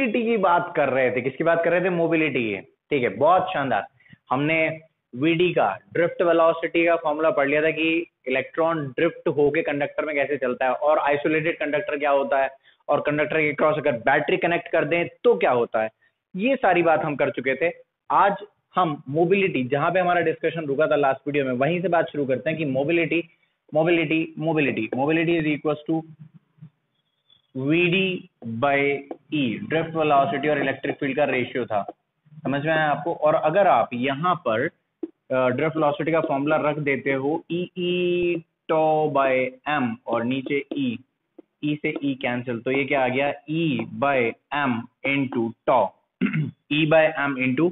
Mobility की बात कर रहे थे। किसकी बात कर रहे थे? मोबिलिटी की। ठीक है, बहुत शानदार। हमने वीडी का ड्रिफ्ट वेलोसिटी का फॉर्मूला पढ़ लिया था कि इलेक्ट्रॉन ड्रिफ्ट होके कंडक्टर में कैसे चलता है और आइसोलेटेड कंडक्टर क्या होता है? और कंडक्टर के क्रॉस अगर बैटरी कनेक्ट कर दें तो क्या होता है? ये सारी बात हम कर चुके थे। आज हम मोबिलिटी जहाँ पे हमारा डिस्कशन रुका था लास्ट वीडियो में, वहीं से बात शुरू करते हैं कि mobility mobility mobility mobility is equal to VD by E drift velocity और इलेक्ट्रिक फ़ील्ड का रेशियो था। समझ में आया आपको? और अगर आप यहाँ पर ड्रिफ्ट वेलोसिटी का फॉर्मूला रख देते हो E E tau by M और नीचे ई ई से ई कैंसिल तो ये क्या आ गया? E by M into tau E by M into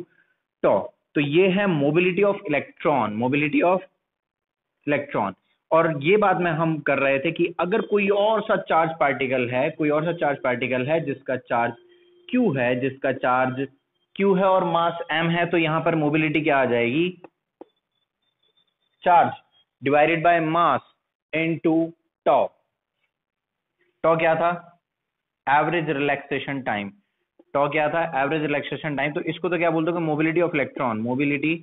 tau तो ये है mobility of electron mobility of electron और ये बात में हम कर रहे थे कि अगर कोई और सा चार्ज पार्टिकल है, कोई और सा चार्ज पार्टिकल है जिसका चार्ज क्यू है, जिसका चार्ज क्यू है और मास एम है तो यहाँ पर मोबिलिटी क्या आ जाएगी? Charge divided by mass into tau tau क्या था? एवरेज रिलैक्सेशन टाइम टॉ क्या था? एवरेज रिलैक्सेशन टाइम तो इसको तो क्या बोलते हो mobility of electron mobility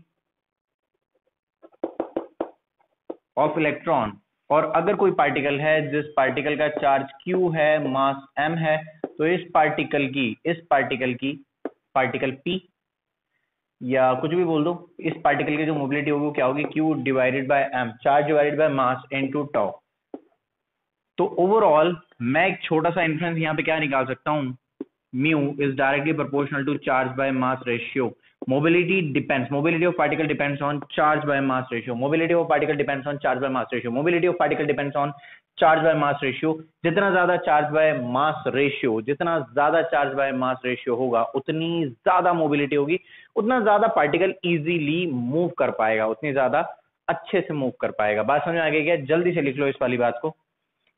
of electron और अगर कोई पार्टिकल है, जिस पार्टिकल का चार्ज क्यू है मास एम है तो इस पार्टिकल की, इस पार्टिकल की पार्टिकल पी या कुछ भी बोल दो, इस पार्टिकल की जो मोबिलिटी होगी, वो क्या होगी? Q divided by M charge divided by mass into tau तो ओवरऑल मैं एक छोटा सा इन्फ्लुएंस यहाँ पे क्या निकाल सकता हूँ? Mu is directly proportional to charge by mass ratio mobility depends mobility of particle depends on charge by mass ratio mobility of particle depends on charge by mass ratio mobility of particle depends on charge by mass ratio जितना ज़्यादा charge by mass ratio जितना ज़्यादा charge by mass ratio होगा उतनी ज़्यादा mobility होगी उतना ज़्यादा particle easily move कर पाएगा उतनी ज़्यादा अच्छे से मूव कर पाएगा बात समझ में आ गई क्या जल्दी से लिख लो इस वाली बात को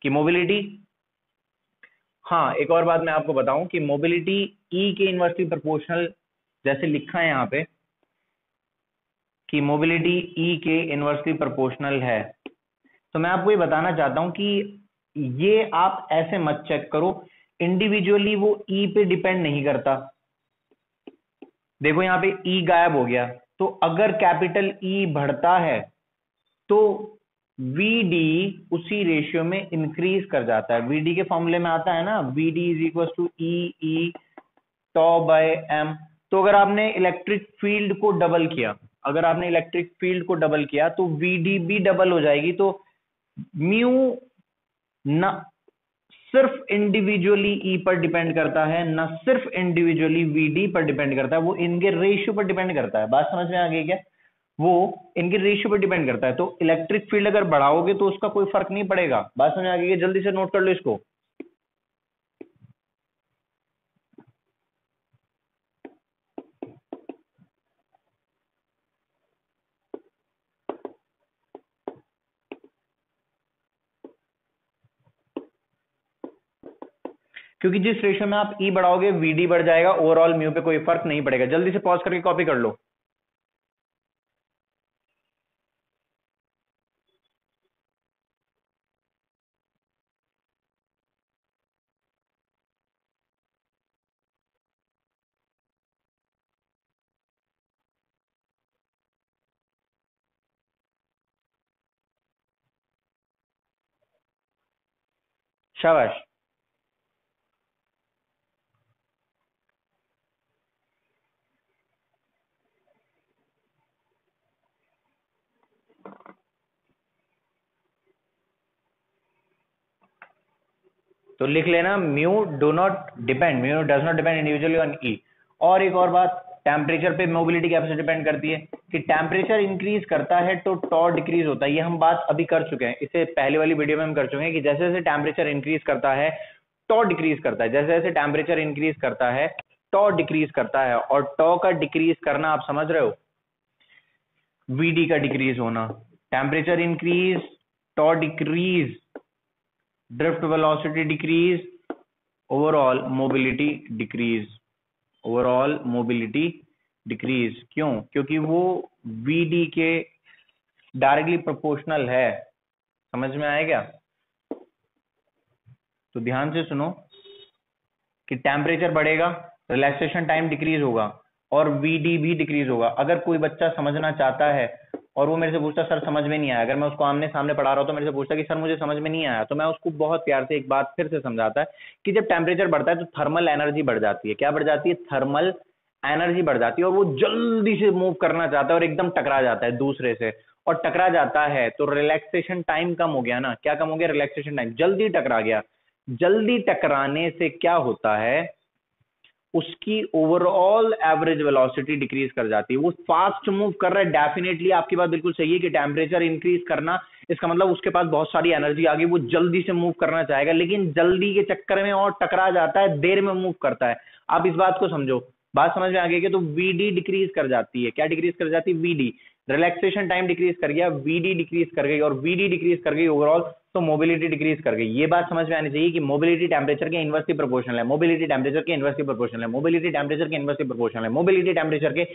कि मोबिलिटी हाँ एक और बात मैं आपको बताऊँ कि मोबिलिटी ई e के इनवर्सली प्रोपोर्शनल जैसे लिखा है यहाँ पे कि मोबिलिटी ई e के इनवर्सली प्रोपोर्शनल है। तो मैं आपको ये बताना चाहता हूँ कि ये आप ऐसे मत चेक करो। इंडिविजुअली वो ई e पे डिपेंड नहीं करता। देखो यहाँ पे ई e गायब हो गया। तो अगर कैपिटल ई e बढ़ता है तो वीडी उसी रेशियो में इंक्रीज कर जाता है। वीडी के फॉर्मूले में आता है ना VD is equal to E tau by M तो अगर आपने इलेक्ट्रिक फ़ील्ड को डबल किया, अगर आपने इलेक्ट्रिक फ़ील्ड को डबल किया तो वीडी भी डबल हो जाएगी। तो म्यू न सिर्फ़ इंडिविजुअली ई e पर डिपेंड करता है, न सिर्फ़ इंडिविजुअली वीडी पर डिपेंड करता है, वो इनके रेशियो पर डिपेंड करता है। बात समझ में आ गई क्या? वो इनके रेशियो पर डिपेंड करता है। तो इलेक्ट्रिक फ़ील्ड अगर बढ़ाओगे तो उसका कोई फ़र्क नहीं पड़ेगा। बात समझ में आ गई जल्दी से नोट कर लो इसको। क्योंकि जिस रेशियो में आप ई e बढ़ाओगे वीडी बढ़ जाएगा ओवरऑल म्यू पे कोई फ़र्क नहीं पड़ेगा। जल्दी से पॉज करके कॉपी कर लो। शाबाश। तो लिख लेना mu do not depend mu does not depend individually on E और एक और बात टेम्परेचर पे मोबिलिटी कैसे डिपेंड करती है? कि टेम्परेचर इंक्रीज करता है तो टॉ डिक्रीज होता है। ये हम बात अभी कर चुके हैं। इससे पहले वाली वीडियो में हम कर चुके हैं कि जैसे जैसे टेम्परेचर इंक्रीज करता है टॉ डिक्रीज करता है। जैसे जैसे टेम्परेचर इंक्रीज करता है टॉ डिक्रीज करता है। और टॉ का डिक्रीज करना, आप समझ रहे हो? वीडी का डिक्रीज होना। Temperature increase tau decrease drift velocity decrease, overall mobility decrease. Overall mobility decrease. क्यों? क्योंकि वो vd के डायरेक्टली प्रोपोर्शनल है। समझ में आया क्या? तो ध्यान से सुनो कि टेम्परेचर बढ़ेगा रिलैक्सेशन टाइम डिक्रीज होगा और वीडी भी डिक्रीज होगा। अगर कोई बच्चा समझना चाहता है और वो मेरे से पूछता, सर, समझ में नहीं आया। अगर मैं उसको आमने सामने पढ़ा रहा हूँ तो मेरे से पूछता कि, सर, मुझे समझ में नहीं आया। तो मैं उसको बहुत प्यार से एक बात फिर से समझाता है कि जब टेम्परेचर बढ़ता है तो थर्मल एनर्जी बढ़ जाती है। क्या बढ़ जाती है? थर्मल एनर्जी बढ़ जाती है और वो जल्दी से मूव करना चाहता है और एकदम टकरा जाता है दूसरे से। और टकरा जाता है तो रिलैक्सेशन टाइम कम हो गया ना। क्या कम हो गया? रिलैक्सेशन टाइम जल्दी टकरा गया। जल्दी टकराने से क्या होता है? उसकी ओवरऑल एवरेज वेलोसिटी डिक्रीज कर जाती है। वो फास्ट मूव कर रहा है डेफिनेटली आपकी बात बिल्कुल सही है कि टेम्परेचर इंक्रीज करना, इसका मतलब उसके पास बहुत सारी एनर्जी आ गई, वो जल्दी से मूव करना चाहेगा, लेकिन जल्दी के चक्कर में और टकरा जाता है, देर में मूव करता है। आप इस बात को समझो। बात समझ में आ गई कि तो वीडी डिक्रीज कर जाती है। क्या डिक्रीज कर जाती है? वीडी रिलैक्सेशन टाइम डिक्रीज कर गया वीडी डिक्रीज कर गई और वीडी डिक्रीज कर गई ओवरऑल तो मोबिलिटी डिक्रीज कर गई। ये बात समझ में आनी चाहिए कि मोबिलिटी टेम्परेचर के इन्वर्सली प्रोपोर्शनल है मोबिलिटी टेम्परेचर के इन्वर्सली प्रोपोर्शनल है मोबिलिटी टेम्परेचर के इन्वर्सली प्रोपोर्शनल है मोबिलिटी टेम्परेचर के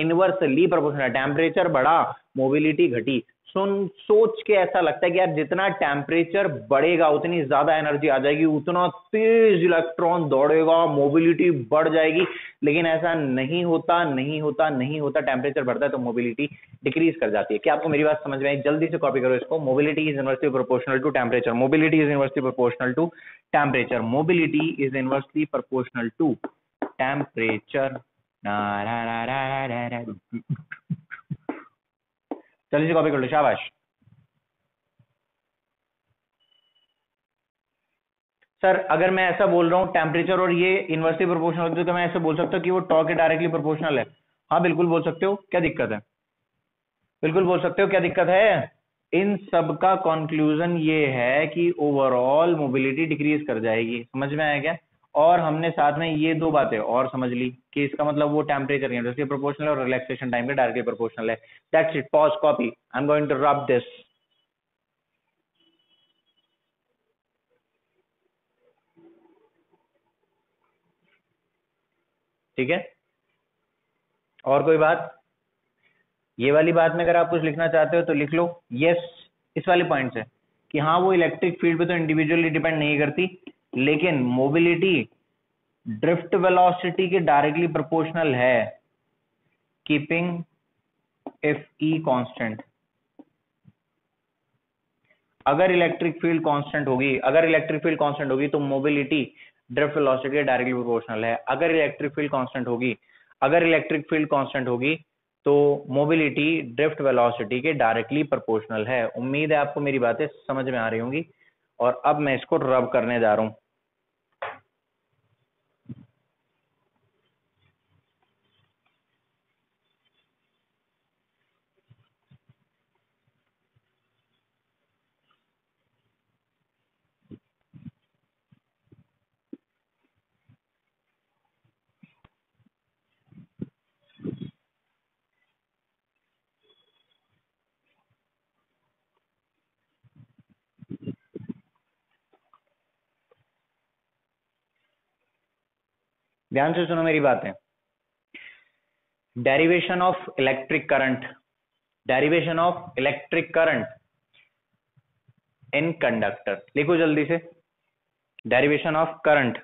इन्वर्सली प्रोपोर्शनल है। टेम्परेचर बढ़ा मोबिलिटी घटी। सुन, सोच के ऐसा लगता है कि यार जितना टेम्परेचर बढ़ेगा, उतनी ज़्यादा एनर्जी आ जाएगी, उतना तेज इलेक्ट्रॉन दौड़ेगा मोबिलिटी बढ़ जाएगी। लेकिन ऐसा नहीं होता नहीं होता नहीं होता टेम्परेचर बढ़ता है तो मोबिलिटी डिक्रीज कर जाती है। क्या आपको मेरी बात समझ में आई? जल्दी से कॉपी करो इसको। Mobility is inversely proportional to temperature mobility is inversely proportional to temperature mobility is inversely proportional to temperature जल्दी से कॉपी कर लो, शाबाश। सर अगर मैं ऐसा बोल रहा हूँ टेम्परेचर और ये इन्वर्सली प्रोपोर्शनल होती है तो मैं ऐसे बोल सकता हूँ कि वो टॉ के डायरेक्टली प्रोपोर्शनल है। हाँ बिल्कुल बोल सकते हो, क्या दिक्कत है? बिल्कुल बोल सकते हो, क्या दिक्कत है? इन सब का कंक्लूजन ये है कि ओवरऑल मोबिलिटी डिक्रीज कर जाएगी। समझ में आया क्या? और हमने साथ में ये दो बातें और समझ ली कि इसका मतलब वो टेम्परेचर इंडस्ट्री प्रोपोर्शनल और रिलैक्सेशन टाइम के डायरेक्टली प्रोपोर्शनल है। That's it pause copy I am going to rub this ठीक है? और कोई बात? ये वाली बात में अगर आप कुछ लिखना चाहते हो तो लिख लो। यस इस वाले पॉइंट से कि हाँ वो इलेक्ट्रिक फ़ील्ड पे तो इंडिविजुअली डिपेंड नहीं करती। लेकिन मोबिलिटी ड्रिफ्ट वेलोसिटी के डायरेक्टली प्रोपोर्शनल है कीपिंग इफ़ ई कांस्टेंट अगर इलेक्ट्रिक फ़ील्ड कांस्टेंट होगी, अगर इलेक्ट्रिक फ़ील्ड कांस्टेंट होगी तो मोबिलिटी ड्रिफ्ट वेलोसिटी के डायरेक्टली प्रोपोर्शनल है। अगर इलेक्ट्रिक फ़ील्ड कांस्टेंट होगी, अगर इलेक्ट्रिक फ़ील्ड कांस्टेंट होगी तो मोबिलिटी ड्रिफ्ट वेलोसिटी के डायरेक्टली प्रोपोर्शनल है। उम्मीद है आपको मेरी बातें समझ में आ रही होंगी और अब मैं इसको रब करने जा रहा हूँ। ध्यान से सुनो मेरी बातें। Derivation of electric current derivation of electric current in conductor लिखो जल्दी से। Derivation of current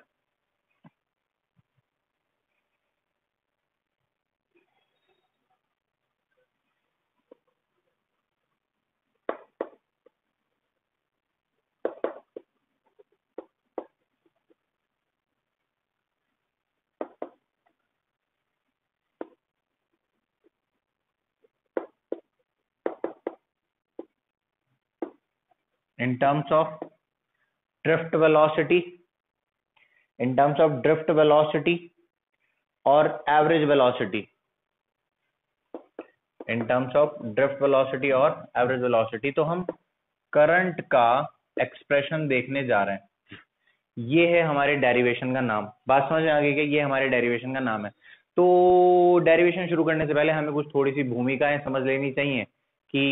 in terms of drift velocity in terms of drift velocity or average velocity in terms of drift velocity और average velocity तो हम current का expression देखने जा रहे हैं ये है हमारे डेरिवेशन का नाम बात समझ में आ गई कि ये हमारे डेरिवेशन का नाम है तो डेरिवेशन शुरू करने से पहले हमें कुछ थोड़ी सी भूमिकाएँ समझ लेनी चाहिए कि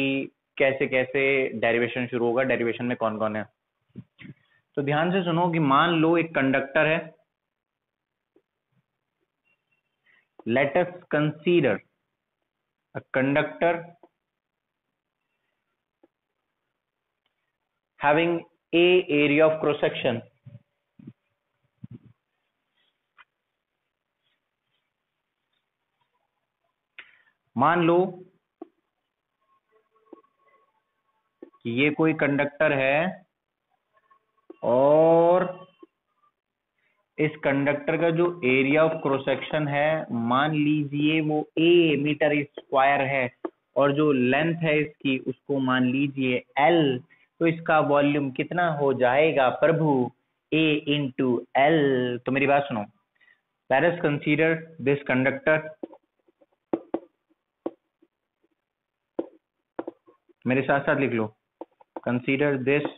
कैसे कैसे डेरिवेशन शुरू होगा डेरिवेशन में कौन कौन है? तो ध्यान से सुनो कि मान लो एक कंडक्टर है। Let us consider a conductor having a area of cross section मान लो ये कोई कंडक्टर है और इस कंडक्टर का जो एरिया ऑफ़ क्रॉस सेक्शन है, मान लीजिए वो ए मीटर स्क्वायर है और जो लेंथ है इसकी, उसको मान लीजिए एल तो इसका वॉल्यूम कितना हो जाएगा प्रभु? ए इंटू एल तो मेरी बात सुनो। पेरिस कंसीडर दिस कंडक्टर मेरे साथ साथ लिख लो। consider this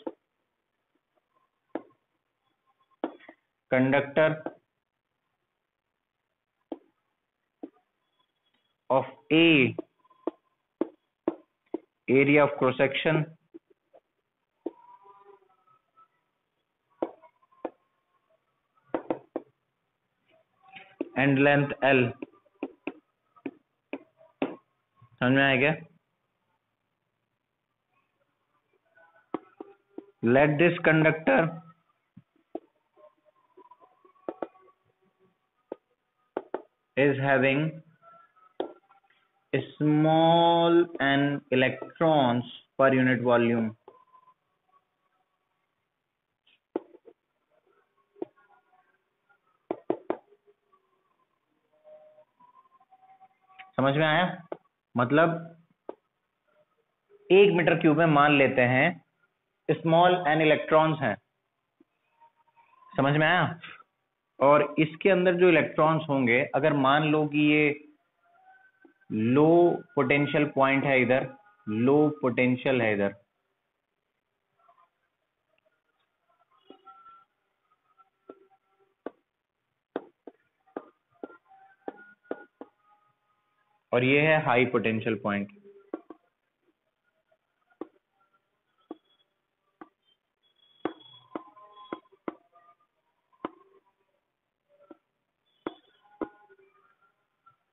conductor of A area of cross section and length L समझ में आया let this conductor is having small n electrons per unit volume. समझ में आया मतलब एक मीटर क्यूब में मान लेते हैं स्मॉल एन इलेक्ट्रॉन्स हैं। समझ में आया? और इसके अंदर जो इलेक्ट्रॉन्स होंगे, अगर मान लो कि ये लो पोटेंशियल पॉइंट है इधर लो पोटेंशियल है इधर। और ये है हाई पोटेंशियल पॉइंट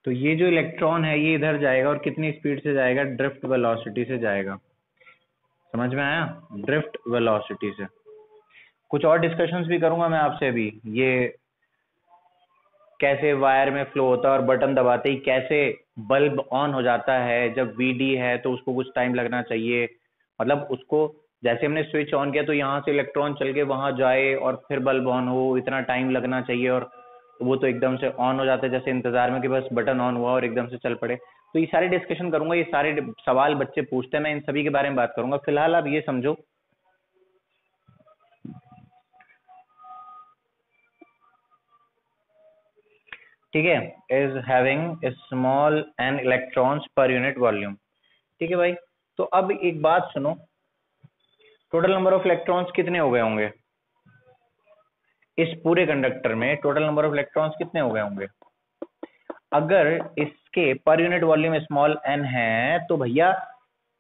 तो ये जो इलेक्ट्रॉन है, ये इधर जाएगा और कितनी स्पीड से जाएगा? ड्रिफ्ट वेलोसिटी से जाएगा। समझ में आया? ड्रिफ्ट वेलोसिटी से। कुछ और डिस्कशंस भी करूँगा मैं आपसे अभी। ये कैसे वायर में फ्लो होता है और बटन दबाते ही कैसे बल्ब ऑन हो जाता है? जब वीडी है तो उसको कुछ टाइम लगना चाहिए। मतलब उसको, जैसे हमने स्विच ऑन किया तो यहाँ से इलेक्ट्रॉन चल के वहाँ जाए और फिर बल्ब ऑन हो। इतना टाइम लगना चाहिए और वो तो एकदम से ऑन हो जाता है, जैसे इंतज़ार में कि बस बटन ऑन हुआ और एकदम से चल पड़े। तो ये सारे डिस्कशन करूँगा, ये सारे सवाल बच्चे पूछते हैं, मैं इन सभी के बारे में बात करूँगा। फ़िलहाल आप ये समझो। ठीक है is having small N electrons per unit volume ठीक है भाई तो अब एक बात सुनो। टोटल नंबर ऑफ़ इलेक्ट्रॉन्स कितने हो गए होंगे? इस पूरे कंडक्टर में टोटल नंबर ऑफ़ इलेक्ट्रॉन्स कितने हो गए होंगे? अगर इसके पर यूनिट वॉल्यूम स्मॉल एन है तो भैया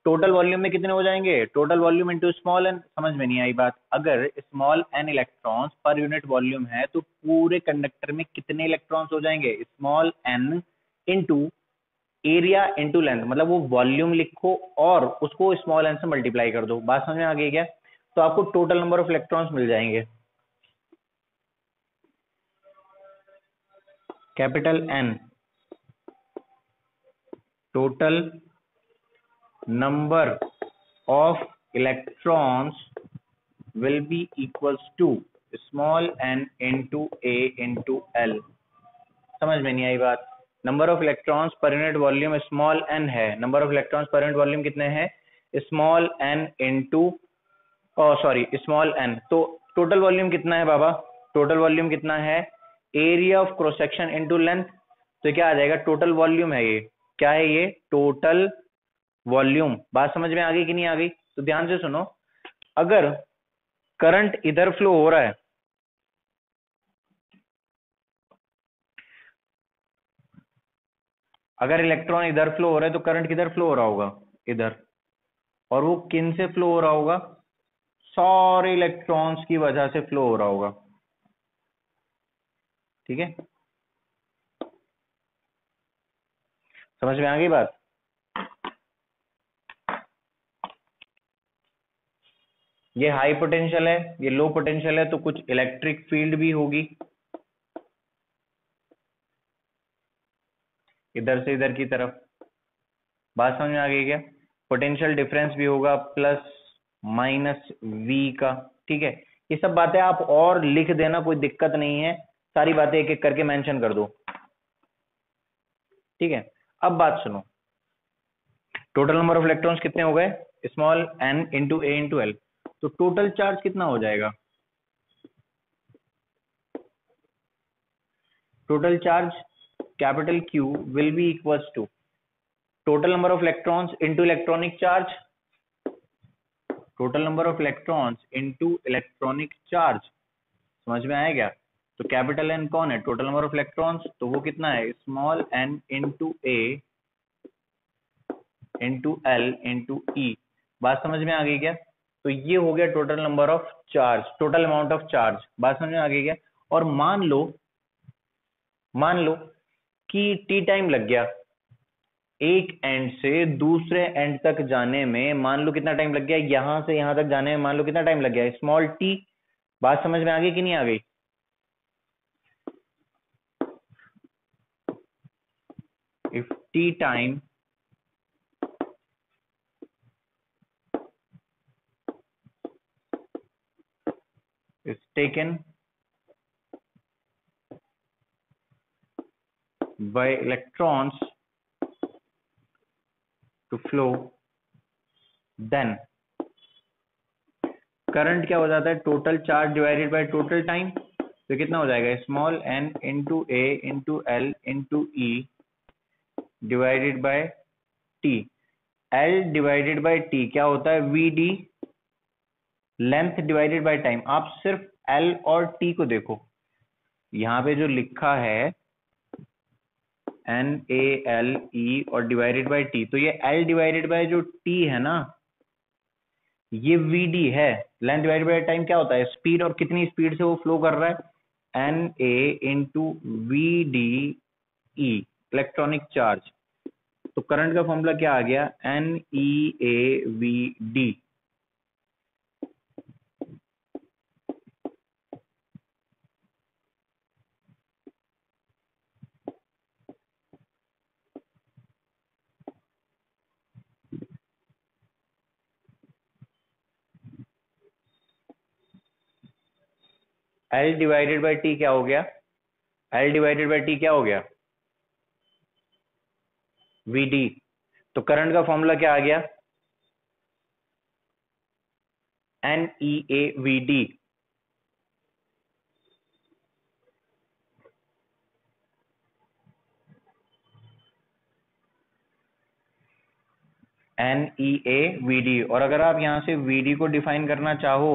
टोटल वॉल्यूम में कितने हो जाएँगे? Total volume into small N समझ में नहीं आई बात। अगर small N electrons per unit volume है तो पूरे कंडक्टर में कितने इलेक्ट्रॉन्स हो जाएँगे? Small N into area into length मतलब वो वॉल्यूम लिखो और उसको स्मॉल एन से मल्टीप्लाई कर दो। बात समझ में आ गई क्या? तो आपको टोटल नंबर ऑफ़ इलेक्ट्रॉन्स मिल जाएँगे। Capital N, total number of electrons will be equals to small n into a into L. समझ में नहीं आई बात? Number of electrons per unit volume small N है। Number of electrons per unit volume कितने हैं? Small N into sorry small N तो total volume कितना है बाबा? टोटल वॉल्यूम कितना है? Area of cross section into length तो क्या आ जाएगा? टोटल वॉल्यूम है ये। क्या है ये? टोटल वॉल्यूम बात समझ में आ गई कि नहीं आ गई? तो ध्यान से सुनो। अगर करंट इधर फ्लो हो रहा है, अगर इलेक्ट्रॉन इधर फ्लो हो रहा है तो करंट किधर फ्लो हो रहा होगा? इधर। और वो किन से फ्लो हो रहा होगा? सारे इलेक्ट्रॉन्स की वजह से फ्लो हो रहा होगा। ठीक है? समझ में आ गई बात? ये हाई पोटेंशियल है, ये लो पोटेंशियल है तो कुछ इलेक्ट्रिक फ़ील्ड भी होगी। इधर से इधर की तरफ़। बात समझ में आ गई क्या? पोटेंशियल डिफरेंस भी होगा प्लस माइनस वी का, ठीक है? ये सब बातें आप और लिख देना, कोई दिक्कत नहीं है। सारी बातें एक एक करके मेंशन कर दो। ठीक है? अब बात सुनो। टोटल नंबर ऑफ़ इलेक्ट्रॉन्स कितने हो गए? Small N into A into L तो टोटल चार्ज कितना हो जाएगा? Total charge capital Q will be equal to total number of electrons into electronic charge total number of electrons into electronic charge समझ में आया क्या? तो कैपिटल एन कौन है? टोटल नंबर ऑफ़ इलेक्ट्रॉन्स तो वो कितना है? Small n into A into L into E बात समझ में आ गई क्या? तो ये हो गया total number of charge total amount of charge बात समझ में आ गई क्या? और मान लो मान लो कि टी टाइम लग गया। एक एंड से दूसरे एंड तक जाने में मान लो कितना टाइम लग गया? यहाँ से यहाँ तक जाने में मान लो कितना टाइम लग गया? स्मॉल टी बात समझ में आ गई कि नहीं आ गई? If t time is taken by electrons to flow. Then current क्या हो जाता है? Total charge divided by total time तो कितना हो जाएगा? Small n into A into L into E divided by T L divided by T क्या होता है? V D length divided by time आप सिर्फ़ एल और टी को देखो। यहाँ पे जो लिखा है एन ए एल ई और डिवाइडेड बाय टी तो ये एल डिवाइडेड बाय जो टी है ना, ये वी डी है। लेंथ डिवाइडेड बाय टाइम क्या होता है? स्पीड और कितनी स्पीड से वो फ्लो कर रहा है? N A into V D E electronic charge तो करंट का फॉर्मूला क्या आ गया? N E A V D L divided by T क्या हो गया? एल डिवाइडेड बाई टी क्या हो गया? वी डी तो करंट का फॉर्मूला क्या आ गया? N E A V D N E A V D और अगर आप यहाँ से वी डी को डिफाइन करना चाहो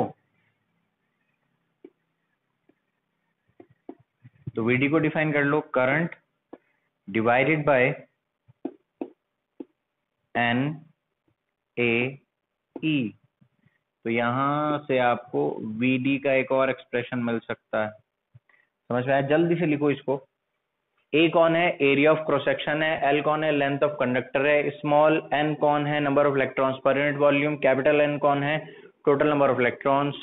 तो वी डी को डिफाइन कर लो current divided by N A E तो यहाँ से आपको वी डी का एक और एक्सप्रेशन मिल सकता है। समझ में आया? जल्दी से लिखो इसको। ए कौन है? एरिया ऑफ़ क्रॉस सेक्शन है। एल कौन है? लेंथ ऑफ़ कंडक्टर है। स्मॉल एन कौन है? Number of electrons per unit volume capital N कौन है? टोटल नंबर ऑफ़ इलेक्ट्रॉन्स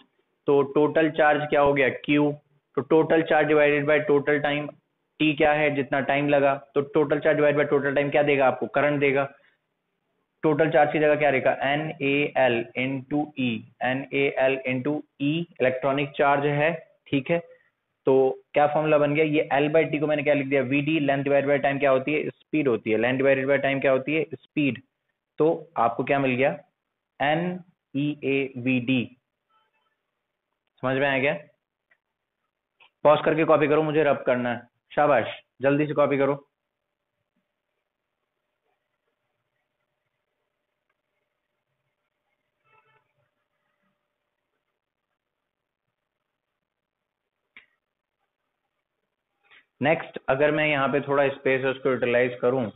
तो टोटल चार्ज क्या हो गया? क्यू तो total charge divided by total time T क्या है? जितना टाइम लगा। तो total charge divide by total time क्या देगा आपको? करंट देगा। टोटल चार्ज की जगह क्या रहेगा N A L into E N A L into E electronic charge है, ठीक है? तो क्या फॉर्मूला बन गया? ये एल बाई टी को मैंने क्या लिख दिया? V D length divide by time क्या होती है? स्पीड होती है। लेंथ डिवाइडेड बाई टाइम क्या होती है? स्पीड तो आपको क्या मिल गया? N E A V D समझ में आया क्या पॉज करके कॉपी करो, मुझे रब करना है। शाबाश। जल्दी से कॉपी करो। नेक्स्ट अगर मैं यहाँ पे थोड़ा स्पेस उसको यूटिलाइज करूँ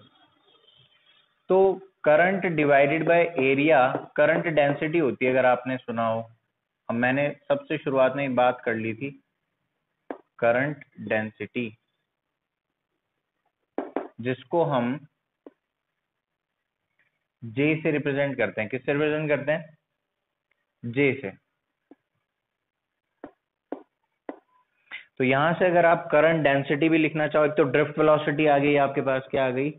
तो current divided by area current density होती है, अगर आपने सुना हो। अब मैंने सबसे शुरुआत में बात कर ली थी करंट डेंसिटी जिसको हम जे से रिप्रेजेंट करते हैं। किससे रिप्रेजेंट करते हैं? जे से। तो यहाँ से अगर आप करंट डेंसिटी भी लिखना चाहो, एक तो ड्रिफ्ट वेलोसिटी आ गई आपके पास, क्या आ गई?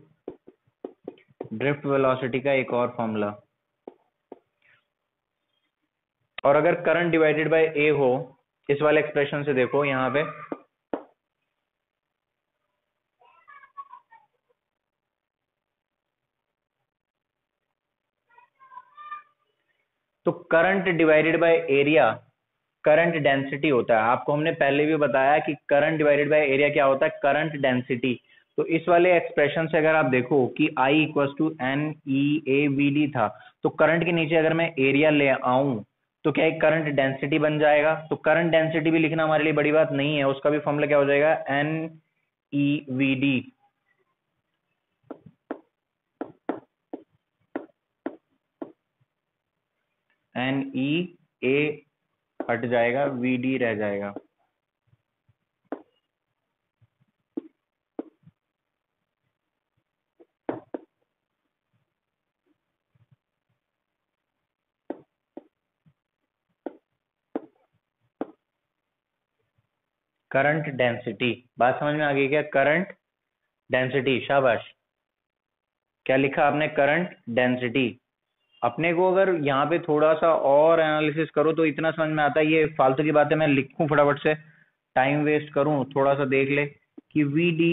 ड्रिफ्ट वेलोसिटी का एक और फॉर्मूला और अगर करंट डिवाइडेड बाय ए हो, इस वाले एक्सप्रेशन से देखो, यहाँ पे। तो current divided by area current density होता है। आपको हमने पहले भी बताया कि करंट डिवाइडेड बाय एरिया क्या होता है? करंट डेंसिटी तो इस वाले एक्सप्रेशन से अगर आप देखो कि I equal to N E A V D था तो करंट के नीचे अगर मैं एरिया ले आऊँ तो क्या एक करंट डेंसिटी बन जाएगा? तो करंट डेंसिटी भी लिखना हमारे लिए बड़ी बात नहीं है। उसका भी फॉर्मूला क्या हो जाएगा? N E V D N E A हट जाएगा वी डी रह जाएगा। करंट डेंसिटी बात समझ में आ गई क्या? करंट डेंसिटी शाबाश। क्या लिखा आपने? करंट डेंसिटी अपने को अगर यहाँ पे थोड़ा सा और एनालिसिस करो तो इतना समझ में आता है, ये फालतू की बातें मैं लिखूं फटाफट से टाइम वेस्ट करूँ थोड़ा सा देख ले कि वी डी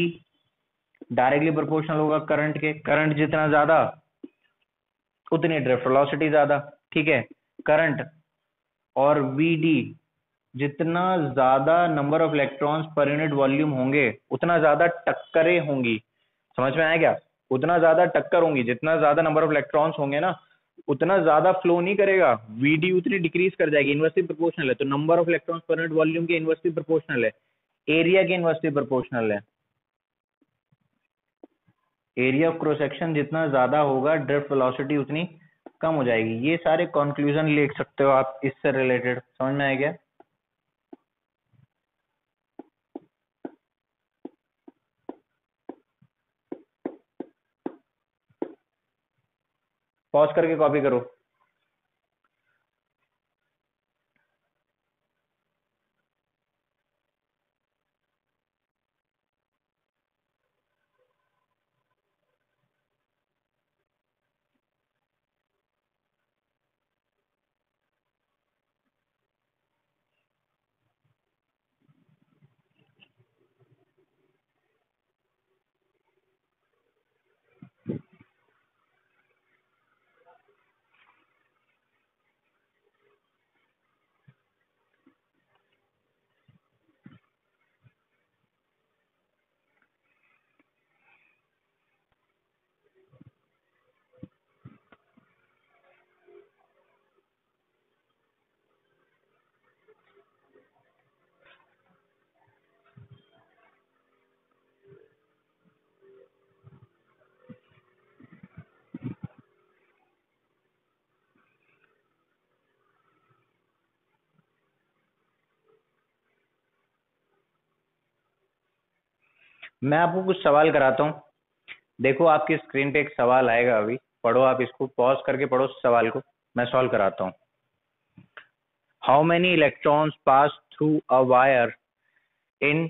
डायरेक्टली प्रोपोर्शनल होगा करंट के करंट जितना ज़्यादा, उतनी ड्रिफ्ट वेलोसिटी ज़्यादा, ठीक है? करंट और वी डी जितना ज़्यादा number of electrons per unit volume होंगे, उतना ज़्यादा टक्करें होंगी। समझ में आया क्या? उतना ज़्यादा टक्कर होंगी, जितना ज़्यादा नंबर ऑफ़ इलेक्ट्रॉन्स होंगे ना उतना ज़्यादा फ्लो नहीं करेगा वीडी उतनी डिक्रीज कर जाएगी इन्वर्सली प्रोपोर्शनल है। तो number of electrons per unit volume के इन्वर्सली प्रोपोर्शनल है। एरिया के इन्वर्सली प्रोपोर्शनल है। एरिया ऑफ़ क्रॉस सेक्शन जितना ज़्यादा होगा ड्रिफ्ट वेलोसिटी उतनी कम हो जाएगी। ये सारे कंक्लूजन ले सकते हो आप, इससे रिलेटेड समझ में आएगा पॉज करके कॉपी करो। मैं आपको कुछ सवाल कराता हूँ। देखो, आपकी स्क्रीन पे एक सवाल आएगा अभी। पढ़ो आप इसको पॉज करके पढ़ो उस सवाल को। मैं सॉल्व कराता हूँ। How many electrons pass through a wire in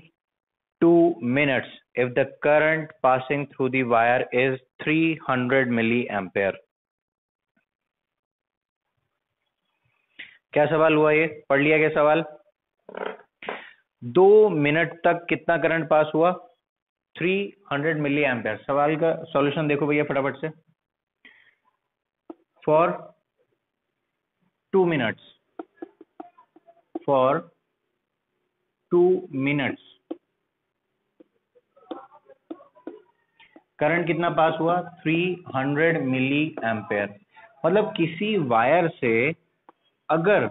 two minutes if the current passing through the wire is 300 milli ampere क्या सवाल हुआ ये? पढ़ लिया क्या सवाल? दो मिनट तक कितना करंट पास हुआ? 300 मिली एम्पेयर सवाल का सॉल्यूशन देखो भैया फटाफट से। For two minutes for two minutes current कितना पास हुआ? 300 मिली एम्पेयर मतलब किसी वायर से अगर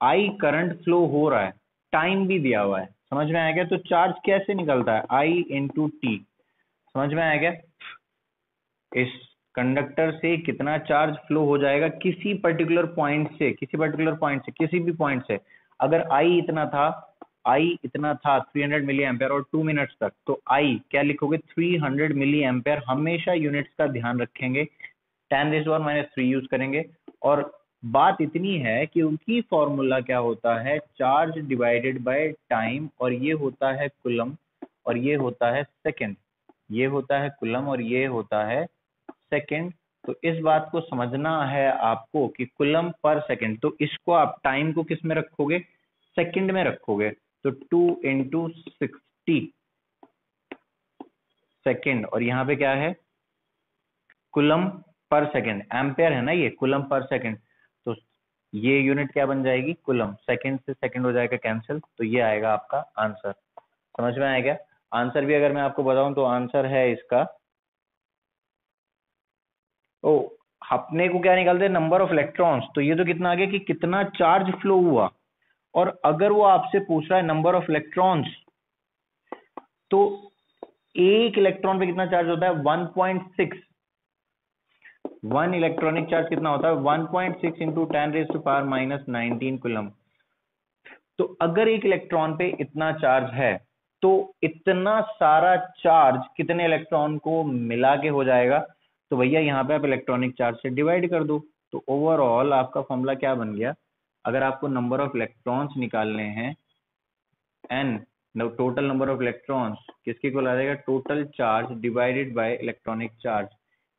आई करंट फ्लो हो रहा है टाइम भी दिया हुआ है समझ में आया क्या? तो चार्ज कैसे निकलता है? आई इंटू टी समझ में आया क्या? इस कंडक्टर से कितना चार्ज फ्लो हो जाएगा किसी पर्टिकुलर पॉइंट से, किसी पर्टिकुलर पॉइंट से, किसी भी पॉइंट से? अगर आई इतना था आई इतना था 300 मिली एम्पेयर और टू मिनट्स तक तो आई क्या लिखोगे? 300 मिली एम्पेयर हमेशा यूनिट्स का ध्यान रखेंगे। Ten raise one minus three use करेंगे और बात इतनी है कि उनकी फॉर्मूला क्या होता है? चार्ज डिवाइडेड बाय टाइम और ये होता है कुलम और ये होता है सेकेंड ये होता है कुलम और ये होता है सेकंड तो इस बात को समझना है आपको कि कुलम पर सेकंड तो इसको आप टाइम को किसमें रखोगे? सेकंड में रखोगे। तो टू इंटू सिक्सटी सेकेंड और यहाँ पे क्या है? कुलम पर सेकेंड एम्पेयर है ना ये? कुलम पर सेकेंड ये यूनिट क्या बन जाएगी? कुलम। सेकेंड से सेकेंड हो जाएगा कैंसिल तो ये आएगा आपका आंसर समझ में आया क्या? आंसर भी अगर मैं आपको बताऊँ तो आंसर है इसका। ओ, अपने को क्या निकालते हैं? नंबर ऑफ़ इलेक्ट्रॉन्स तो ये तो कितना आ गया कि कितना चार्ज फ्लो हुआ। और अगर वो आपसे पूछ रहा है नंबर ऑफ़ इलेक्ट्रॉन्स तो एक इलेक्ट्रॉन पे कितना चार्ज होता है? 1.6 वन इलेक्ट्रॉनिक चार्ज कितना होता है? 1.6 point six into ten raise to power minus nineteen coulomb तो अगर एक इलेक्ट्रॉन पे इतना चार्ज है तो इतना सारा चार्ज कितने इलेक्ट्रॉन को मिला के हो जाएगा? तो भैया, यहाँ पे आप इलेक्ट्रॉनिक चार्ज से डिवाइड कर दो। तो ओवरऑल आपका फॉर्मूला क्या बन गया? अगर आपको नंबर ऑफ़ इलेक्ट्रॉन्स निकालने हैं N total number of electrons किसके को आ जाएगा? Total charge divided by electronic charge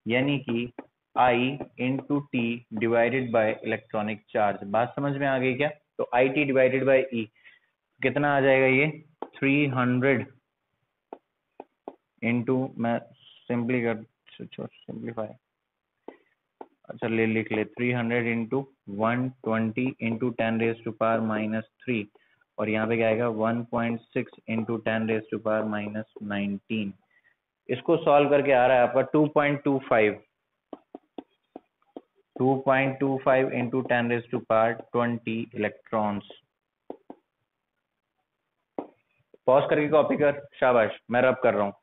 यानी कि I into T divided by electronic charge बात समझ में आ गई क्या? तो I T divided by E कितना आ जाएगा ये? 300 हंड्रेड इंटू मैं सिंपली कर सिंप्लीफाई अच्छा ले, लिख ले. 300 hundred into one twenty into ten raise to power minus three और यहाँ पे क्या आएगा? 1.6 point six into ten raise to power minus nineteen इसको सॉल्व करके आ रहा है आपका 2.25 2.25 into 10 raised to power 20 electrons. Pause करके कॉपी कर, शाबाश, मैं रब कर रहा हूँ।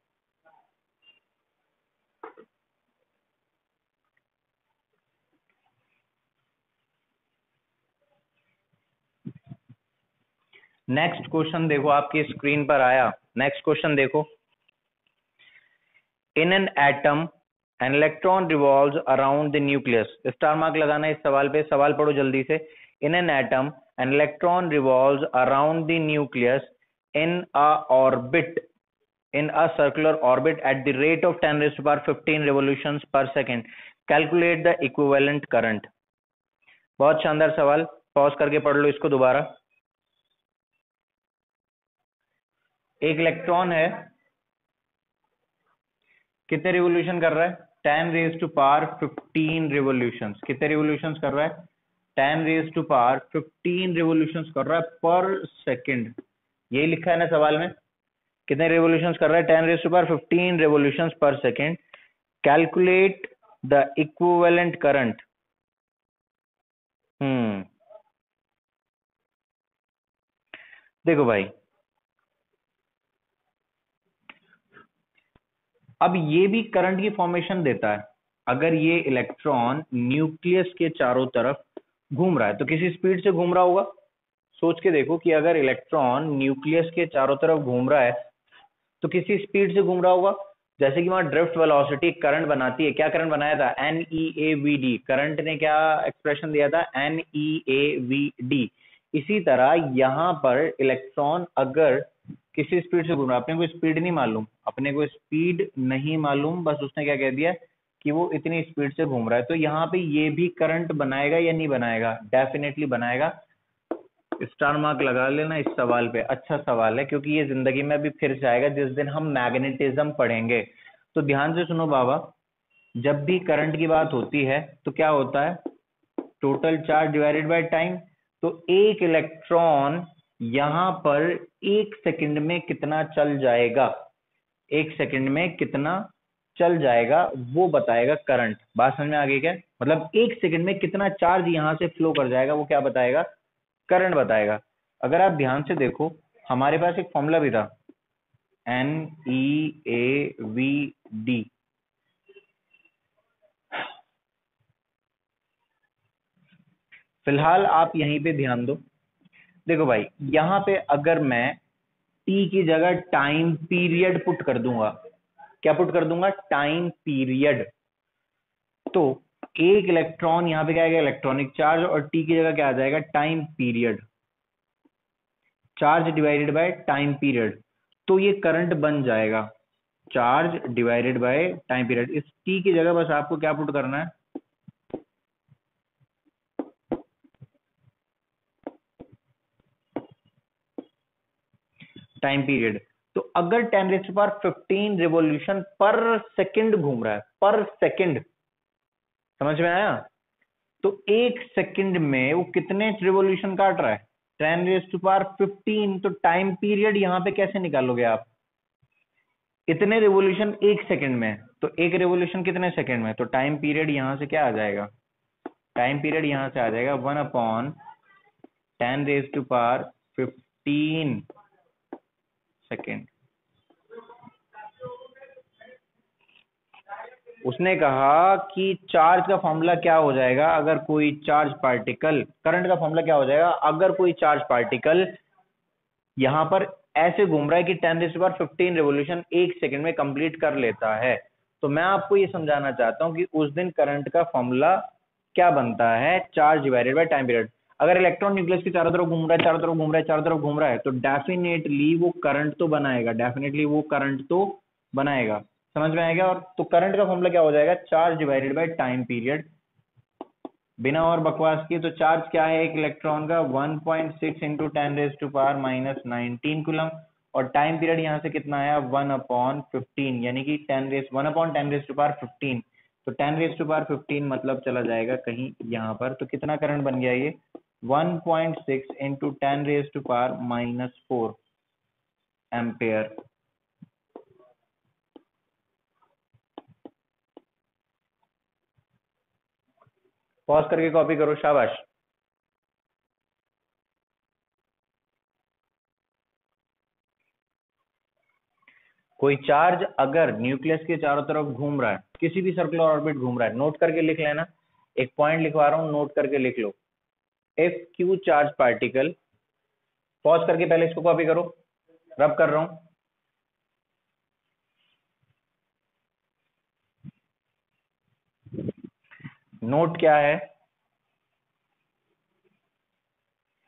नेक्स्ट क्वेश्चन देखो, आपकी स्क्रीन पर आया। नेक्स्ट क्वेश्चन देखो। In an atom an electron revolve around the nucleus star mark लगाना इस सवाल पे, सवाल पढ़ो जल्दी से। In an atom an electron revolve around the nucleus in a orbit in a circular orbit at the rate of 10 raised to power 15 revolutions per second. Calculate the बहुत शानदार सवाल। पॉज करके पढ़ लो इसको दोबारा। एक इलेक्ट्रॉन है। कितने रिवोल्यूशन कर रहा है? Ten raise to power fifteen revolution कितने रिवोल्यूशन कर रहा है? Ten raise to power fifteen revolution कर रहा है पर सेकेंड यही लिखा है ना सवाल में? कितने रिवोल्यूशन कर रहा है? Ten raise to power fifteen revolution per second calculate the equivalent current हम्म देखो भाई अब ये भी करंट की फॉर्मेशन देता है। अगर ये इलेक्ट्रॉन न्यूक्लियस के चारों तरफ़ घूम रहा है तो किसी स्पीड से घूम रहा होगा? सोच के देखो कि अगर इलेक्ट्रॉन न्यूक्लियस के चारों तरफ़ घूम रहा है तो किसी स्पीड से घूम रहा होगा? जैसे कि वहाँ ड्रिफ्ट वेलोसिटी करंट बनाती है। क्या करंट बनाया था? N E A V D current ने क्या एक्सप्रेशन दिया था? N E A V D इसी तरह यहाँ पर इलेक्ट्रॉन अगर किसी स्पीड से घूम रहा है। अपने को स्पीड नहीं मालूम। अपने को स्पीड नहीं मालूम। बस उसने क्या कह दिया कि वो इतनी स्पीड से घूम रहा है। तो यहाँ पे ये भी करंट बनाएगा या नहीं बनाएगा? डेफिनेटली बनाएगा। स्टार मार्क लगा लेना इस सवाल पे। अच्छा सवाल है, क्योंकि ये ज़िंदगी में अभी फिर से आएगा। जिस दिन हम मैग्नेटिज्म पढ़ेंगे। तो ध्यान से सुनो बाबा, जब भी करंट की बात होती है तो क्या होता है? Total charge divided by time तो एक इलेक्ट्रॉन यहाँ पर एक सेकंड में कितना चल जाएगा? एक सेकंड में कितना चल जाएगा वो बताएगा करंट। बात समझ में आ गई क्या? मतलब एक सेकंड में कितना चार्ज यहाँ से फ्लो कर जाएगा वो क्या बताएगा? करंट बताएगा। अगर आप ध्यान से देखो, हमारे पास एक फॉर्मूला भी था। N E A V D फ़िलहाल आप यहीं पे ध्यान दो। देखो भाई, यहाँ पे अगर मैं टी की जगह टाइम पीरियड पुट कर दूँगा, क्या पुट कर दूँगा? टाइम पीरियड तो एक इलेक्ट्रॉन यहाँ पे क्या आएगा इलेक्ट्रॉनिक चार्ज और टी की जगह क्या आ जाएगा? Time period charge divided by time period तो ये करंट बन जाएगा. Charge divided by time period इस टी की जगह बस आपको क्या पुट करना है? टाइम पीरियड तो अगर ten raised power fifteen revolution per second घूम रहा है पर सेकंड समझ में आया? तो एक सेकंड में वो कितने रिवोल्यूशन काट रहा है? टेन रेस्ट पावर फिफ्टीन तो टाइम पीरियड यहाँ पे कैसे निकालोगे आप? इतने रिवोल्यूशन एक सेकंड में तो एक रिवोल्यूशन कितने सेकंड में? तो टाइम पीरियड यहाँ से क्या आ जाएगा? टाइम पीरियड यहाँ से आ जाएगा one upon ten raise to power fifteen second. उसने कहा कि चार्ज का फॉर्मूला क्या हो जाएगा? अगर कोई चार्ज पार्टिकल, करंट का फॉर्मूला क्या हो जाएगा? अगर कोई चार्ज पार्टिकल यहाँ पर ऐसे घूम रहा है कि टेन दिस पर फिफ्टीन रेवोल्यूशन एक सेकंड में कंप्लीट कर लेता है तो मैं आपको ये समझाना चाहता हूँ कि उस दिन करंट का फॉर्मूला क्या बनता है? Charge divided by time period अगर इलेक्ट्रॉन न्यूक्लियस की चारों तरफ़ घूम रहा है, चारों तरफ़ घूम रहा है, चारों तरफ़ घूम रहा है तो डेफिनेटली वो करंट तो बनाएगा डेफिनेटली वो करंट तो बनाएगा। समझ में आएगा और तो करंट का फॉर्मूला क्या हो जाएगा? Charge divided by time period बिना और बकवास की तो चार्ज क्या है? एक इलेक्ट्रॉन का 1.6 point six into ten raise to power minus nineteen coulomb और टाइम पीरियड यहाँ से कितना आया? वन अपॉन फिफ्टीन यानी कि ten raise one upon ten raise to power fifteen तो ten raise to power fifteen मतलब चला जाएगा कहीं यहाँ पर। तो कितना करंट बन गया ये? 1.6 into 10 raised to power minus 4 ampere pause करके कॉपी करो, शाबाश। कोई चार्ज अगर न्यूक्लियस के चारों तरफ़ घूम रहा है, किसी भी सर्कुलर ऑर्बिट घूम रहा है नोट करके लिख लेना। एक पॉइंट लिखवा रहा हूँ नोट करके लिख लो। If Q charge particle pause करके पहले इसको कॉपी करो। रब कर रहा हूँ। नोट क्या है?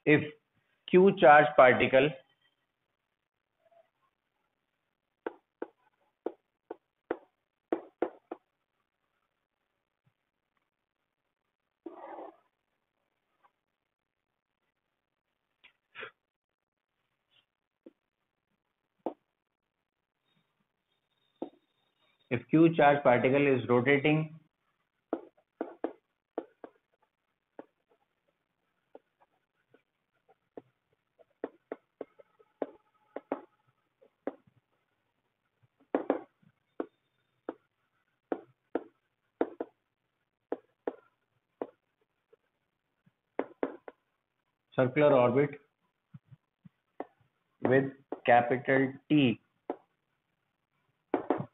If Q charge particle if q charge particle is rotating circular orbit with capital T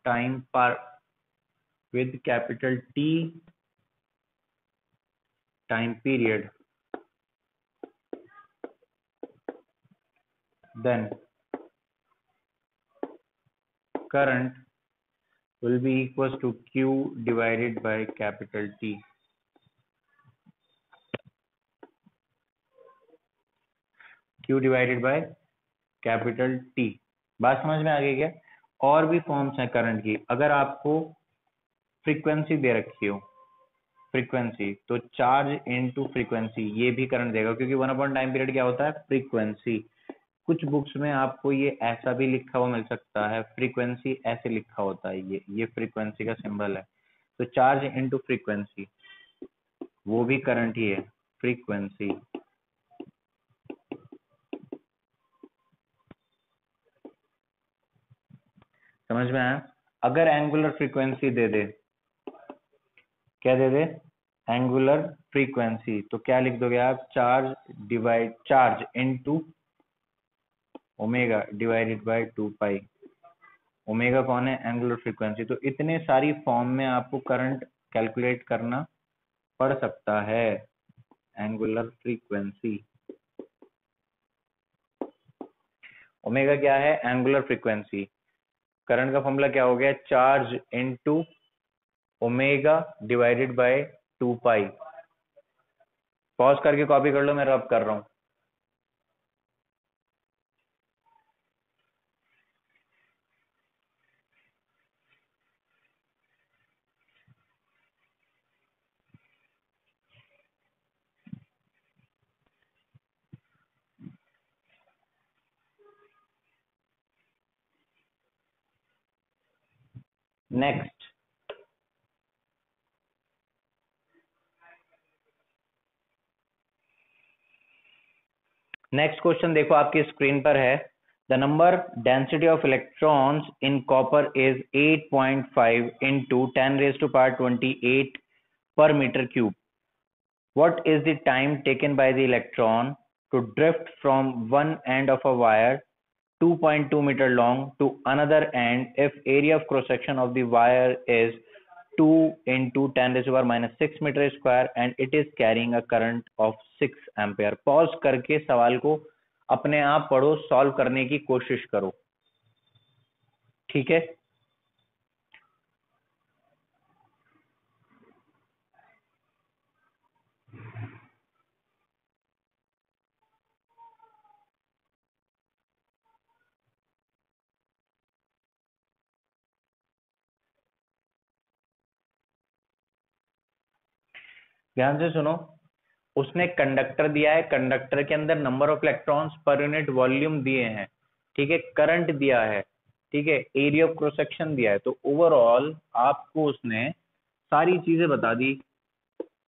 time per with capital T time period then current will be equals to q divided by capital T q divided by capital T बात समझ में आ गई क्या और भी forms हैं current की। अगर आपको फ्रीक्वेंसी दे रखी हो फ्रीक्वेंसी तो चार्ज इनटू फ्रीक्वेंसी ये भी करंट देगा। क्योंकि वन अपॉइंट टाइम पीरियड क्या होता है? फ्रीक्वेंसी कुछ बुक्स में आपको ये ऐसा भी लिखा हुआ मिल सकता है फ्रीक्वेंसी ऐसे लिखा होता है ये ये फ्रीक्वेंसी का सिंबल है। तो चार्ज इनटू फ्रीक्वेंसी वो भी करंट ही है फ्रीक्वेंसी समझ में आया? अगर एंगुलर फ्रीक्वेंसी दे दे। क्या दे दे? एंगुलर फ्रीक्वेंसी तो क्या लिख दोगे आप? Charge divide charge into omega divided by two pi omega कौन है? एंगुलर फ्रीक्वेंसी तो इतने सारी फॉर्म में आपको करंट कैलकुलेट करना पड़ सकता है। एंगुलर फ्रीक्वेंसी ओमेगा क्या है? एंगुलर फ्रीक्वेंसी करंट का फॉर्मूला क्या हो गया? Charge into omega divided by two pi pause करके कॉपी कर लो, मैं रब कर रहा हूँ। नेक्स्ट नेक्स्ट क्वेश्चन देखो आपकी स्क्रीन पर है the number density of electrons in copper is 8.5 into 10 raised to power 28 per meter cube. What is the time taken by the electron to drift from one end of a wire 2.2 meter long to another end if area of cross section of the wire is 2 into 10 raised to power minus 6 meter square and it is carrying a current of 6 ampere pause करके सवाल को अपने आप पढ़ो solve करने की कोशिश करो ठीक है ध्यान से सुनो। उसने कंडक्टर दिया है। कंडक्टर के अंदर number of electrons per unit volume दिए हैं। ठीक है? करंट दिया है। ठीक है? एरिया ऑफ़ क्रॉस सेक्शन दिया है। तो ओवरऑल आपको उसने सारी चीज़ें बता दी,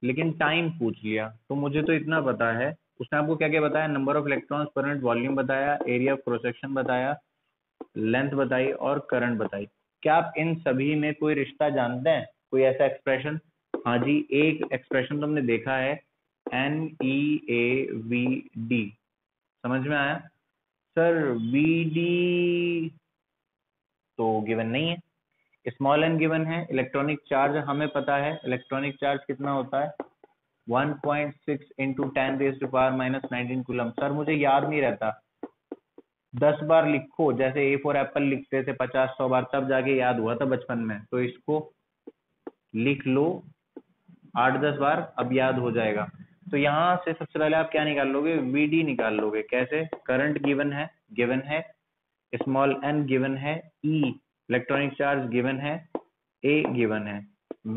लेकिन टाइम पूछ लिया। तो मुझे तो इतना पता है। उसने आपको क्या क्या बताया? Number of electrons per unit volume बताया एरिया ऑफ़ क्रॉस सेक्शन बताया लेंथ बताई और करंट बताई। क्या आप इन सभी में कोई रिश्ता जानते हैं? कोई ऐसा एक्सप्रेशन हाँ जी, एक एक्सप्रेशन तुमने देखा है N E A V D समझ में आया? सर वी डी तो गिवन नहीं है। स्मॉल एन गिवन है इलेक्ट्रॉनिक चार्ज हमें पता है इलेक्ट्रॉनिक चार्ज कितना होता है? 1.6 point six into ten raise to power minus nineteen coulomb sir मुझे याद नहीं रहता। दस बार लिखो, जैसे ए फॉर एप्पल लिखते थे, पचास सौ बार, तब जाके याद हुआ था बचपन में। तो इसको लिख लो आठ दस बार अब याद हो जाएगा। तो यहाँ से सबसे पहले आप क्या निकाल लोगे वीडी निकाल लोगे कैसे? करंट गिवन है गिवन है स्मॉल एन गिवन है ई इलेक्ट्रॉनिक चार्ज गिवन है ए गिवन है।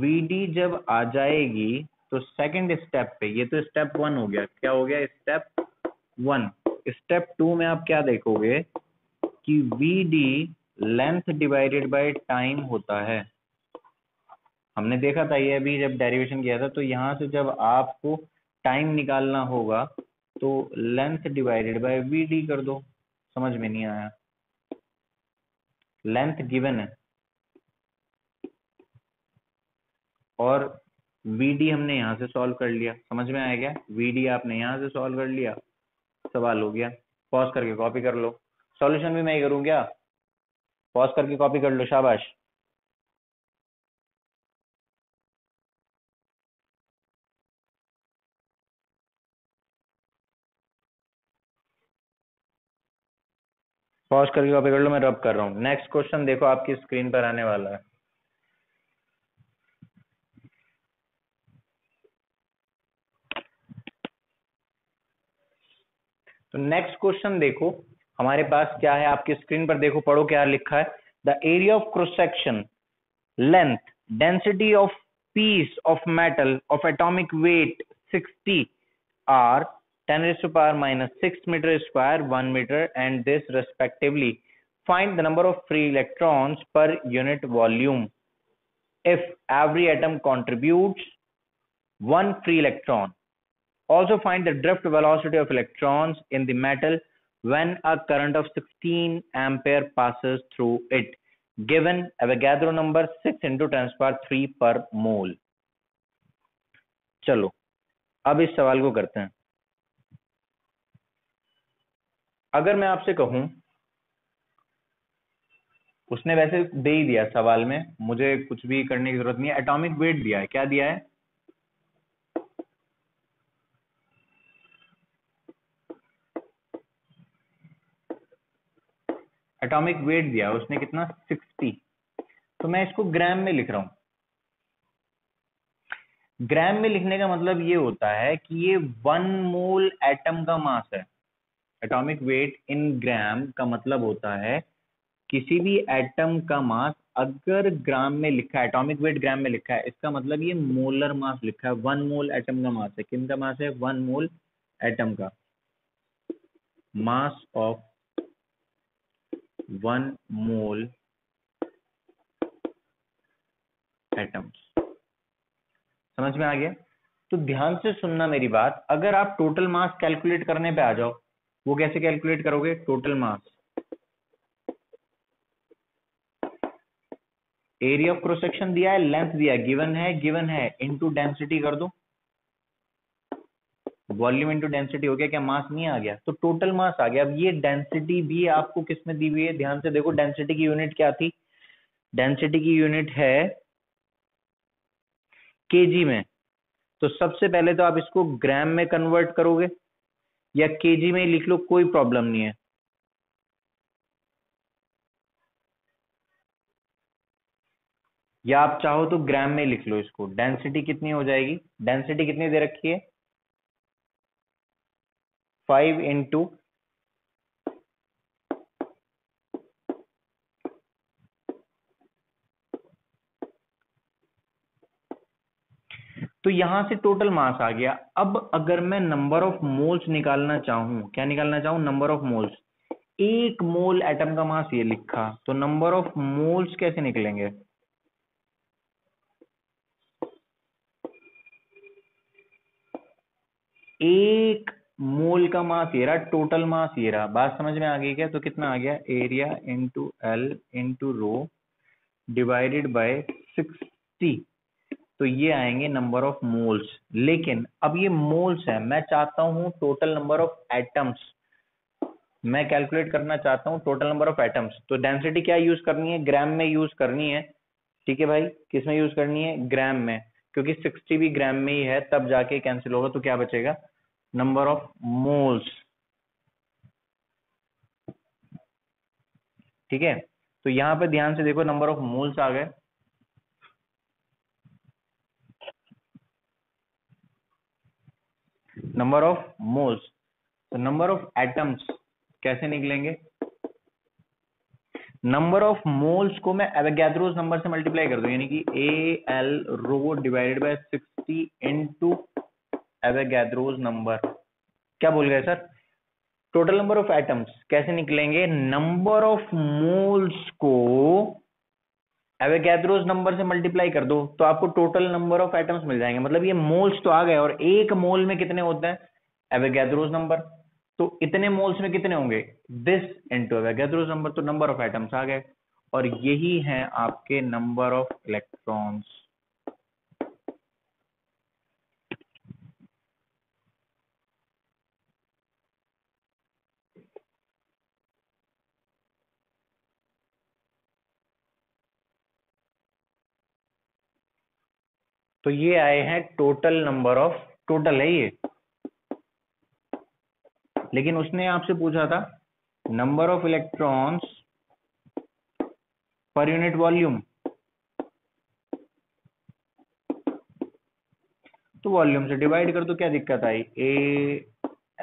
वीडी जब आ जाएगी तो सेकंड स्टेप पे, ये तो स्टेप वन हो गया। क्या हो गया? स्टेप वन स्टेप टू में आप क्या देखोगे कि V D length divided by time होता है। हमने देखा था ये अभी जब डेरिवेशन किया था तो यहाँ से जब आपको टाइम निकालना होगा तो length divided by V D कर दो। समझ में नहीं आया। लेंथ गिवन है। और वी डी हमने यहाँ से सॉल्व कर लिया। समझ में आया क्या? वी डी आपने यहाँ से सॉल्व कर लिया। सवाल हो गया। पॉज करके कॉपी कर लो। सॉल्यूशन भी मैं ही करूँ क्या? पॉज करके कॉपी कर लो। शाबाश। पॉज करके कॉपी कर लो, मैं रब कर रहा हूँ। नेक्स्ट क्वेश्चन देखो आपकी स्क्रीन पर आने वाला है। तो नेक्स्ट क्वेश्चन देखो, हमारे पास क्या है? आपकी स्क्रीन पर देखो, पढ़ो क्या लिखा है। The area of cross section length density of piece of metal of atomic weight 60 are 10 raised to power minus 6 meter square 1 meter and this respectively find the number of free electrons per unit volume if every atom contributes one free electron also find the drift velocity of electrons in the metal when a current of 16 ampere passes through it given Avogadro number 6 into 10 power 3 per mole चलो अब इस सवाल को करते हैं अगर मैं आपसे कहूँ, उसने वैसे दे ही दिया सवाल में, मुझे कुछ भी करने की ज़रूरत नहीं है। एटॉमिक वेट दिया है। क्या दिया है? एटॉमिक वेट दिया उसने कितना? 60 तो मैं इसको ग्राम में लिख रहा हूँ। ग्राम में लिखने का मतलब ये होता है कि ये वन मोल एटम का मास है। एटॉमिक वेट इन ग्राम का मतलब होता है किसी भी एटम का मास अगर ग्राम में लिखा है एटॉमिक वेट ग्राम में लिखा है, इसका मतलब ये मोलर मास लिखा है वन मोल एटम का मास है। किन का मास है? वन मोल एटम का। Mass of one mole atoms समझ में आ गया? तो ध्यान से सुनना मेरी बात। अगर आप टोटल मास कैलकुलेट करने पे आ जाओ वो कैसे कैलकुलेट करोगे? Total mass area of cross section दिया है लेंथ दिया है गिवन है गिवन है इनटू डेंसिटी कर दो। वॉल्यूम इंटू डेंसिटी हो गया, क्या मास नहीं आ गया? तो टोटल मास आ गया। अब ये डेंसिटी भी आपको किसमें दी हुई है? ध्यान से देखो डेंसिटी की यूनिट क्या थी? डेंसिटी की यूनिट है केजी में। तो सबसे पहले तो आप इसको ग्राम में कन्वर्ट करोगे। या केजी में लिख लो, कोई प्रॉब्लम नहीं है। या आप चाहो तो ग्राम में लिख लो इसको। डेंसिटी कितनी हो जाएगी? डेंसिटी कितनी दे रखी है? फाइव इंटू तो यहाँ से टोटल मास आ गया। अब अगर मैं नंबर ऑफ़ मोल्स निकालना चाहूँ, क्या निकालना चाहूँ? नंबर ऑफ़ मोल्स एक मोल एटम का मास ये लिखा तो नंबर ऑफ़ मोल्स कैसे निकलेंगे? एक मोल का मास ये रहा टोटल मास ये रहा। बात समझ में आ गई क्या? तो कितना आ गया? Area into L into rho divided by sixty तो ये आएँगे नंबर ऑफ़ मोल्स लेकिन अब ये मोल्स है, मैं चाहता हूँ टोटल नंबर ऑफ़ एटम्स मैं कैलकुलेट करना चाहता हूँ टोटल नंबर ऑफ़ एटम्स तो डेंसिटी क्या यूज़ करनी है? ग्राम में यूज़ करनी है। ठीक है भाई? किसमें यूज़ करनी है? ग्राम में। क्योंकि 60 भी ग्राम में ही है, तब जाके कैंसिल होगा तो क्या बचेगा? नंबर ऑफ़ मोल्स ठीक है? तो यहाँ पे ध्यान से देखो नंबर ऑफ़ मोल्स आ गए। नंबर ऑफ़ मोल्स तो नंबर ऑफ़ एटम्स कैसे निकलेंगे? नंबर ऑफ़ मोल्स को मैं एवेगैद्रोस नंबर से मल्टीप्लाई कर दूँ, यानी कि A L rho divided by 60 into Avogadro's number क्या बोल गए, sir? Total number of atoms कैसे निकलेंगे? नंबर ऑफ़ मोल्स को एवेगैद्रोस नंबर से मल्टीप्लाई कर दो तो आपको टोटल नंबर ऑफ़ एटम्स मिल जाएँगे। मतलब ये मोल्स तो आ गए, और एक मोल में कितने होते हैं? एवेगैद्रोज नंबर तो इतने मोल्स में कितने होंगे? दिस इंटू एवेगैद्रोज नंबर तो नंबर ऑफ़ एटम्स आ गए। और यही है आपके नंबर ऑफ़ इलेक्ट्रॉन्स तो ये आए हैं टोटल नंबर ऑफ़ टोटल है ये। लेकिन उसने आपसे पूछा था number of electrons per unit volume तो वॉल्यूम से डिवाइड कर दो क्या दिक्कत आई? A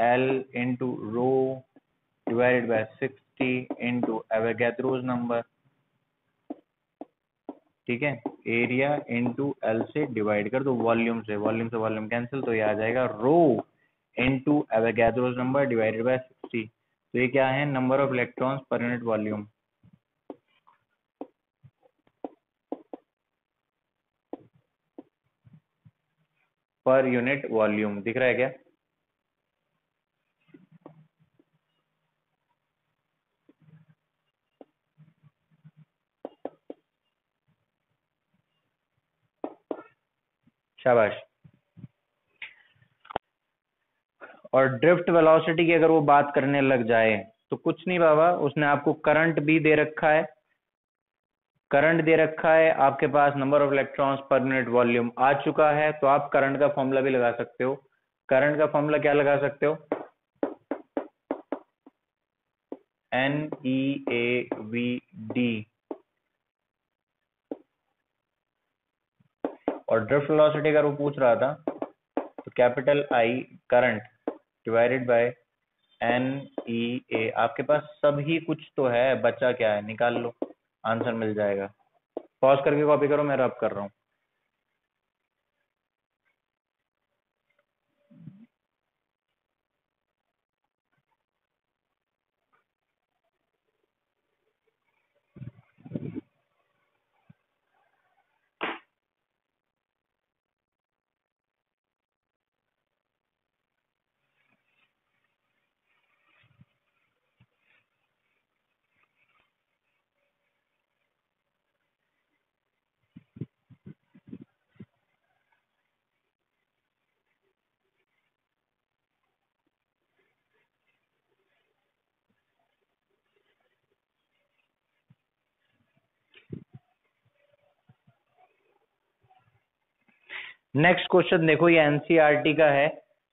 L into rho divided by sixty into Avogadro's number ठीक है? एरिया इंटू एल से डिवाइड कर दो वॉल्यूम से वॉल्यूम से वॉल्यूम कैंसिल तो ये आ जाएगा rho into Avogadro's number divided by sixty तो ये क्या है? Number of electrons per unit volume per unit volume दिख रहा है क्या? शाबाश। और ड्रिफ्ट वेलोसिटी की अगर वो बात करने लग जाए तो कुछ नहीं बाबा, उसने आपको करंट भी दे रखा है। करंट दे रखा है, आपके पास number of electrons per minute volume आ चुका है तो आप करंट का फॉर्मूला भी लगा सकते हो। करंट का फॉर्मूला क्या लगा सकते हो? N E A V D और ड्रिफ्ट वेलोसिटी अगर वो पूछ रहा था तो capital I current divided by N E A आपके पास सभी कुछ तो है बच्चा क्या है? निकाल लो। आंसर मिल जाएगा। पॉज करके कॉपी करो, मैं रब कर रहा हूँ। नेक्स्ट क्वेश्चन देखो, ये एनसीईआरटी e का है।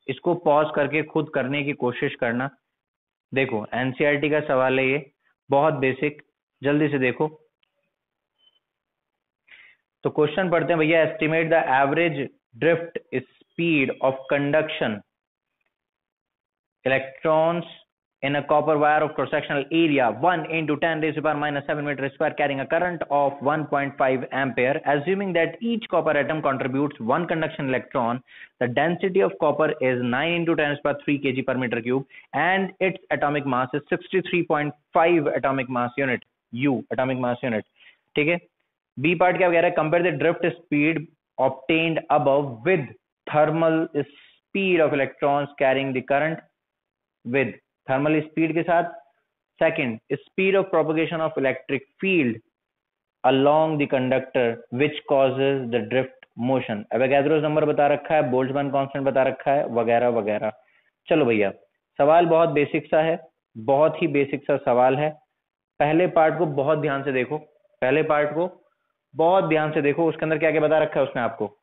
इसको पॉज करके खुद करने की कोशिश करना। देखो एनसीईआरटी e का सवाल है ये, बहुत बेसिक जल्दी से देखो। तो क्वेश्चन पढ़ते हैं, भैया estimate the average drift speed of conduction electrons in a copper wire of cross-sectional area 1 into 10 raised to power minus 7 meter square carrying a current of 1.5 ampere assuming that each copper atom contributes one conduction electron the density of copper is 9 into 10 power 3 kg per meter cube and its atomic mass is 63.5 atomic mass unit u atomic mass unit ठीक है B part क्या कह रहा है compare the drift speed obtained above with thermal speed of electrons carrying the current with thermal speed के साथ। Second speed of propagation of electric field along the conductor, which causes the drift motion Avogadro's number बता रखा है, Boltzmann constant बता रखा है, वगैरह वगैरह। चलो भैया, सवाल बहुत बेसिक सा है, बहुत ही बेसिक सा सवाल है। पहले पार्ट को बहुत ध्यान से देखो, पहले पार्ट को बहुत ध्यान से देखो, उसके अंदर क्या क्या बता रखा है उसने आपको?